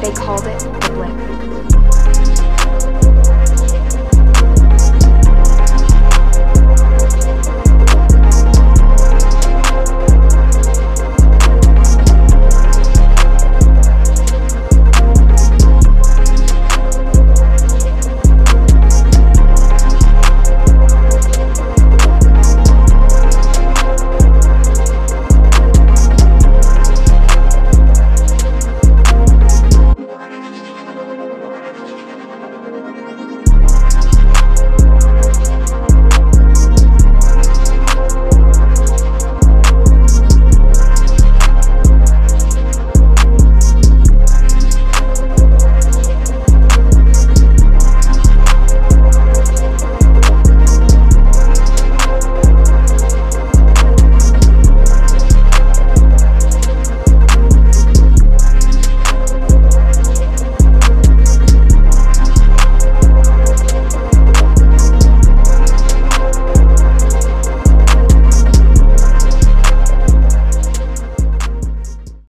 they called it the blip.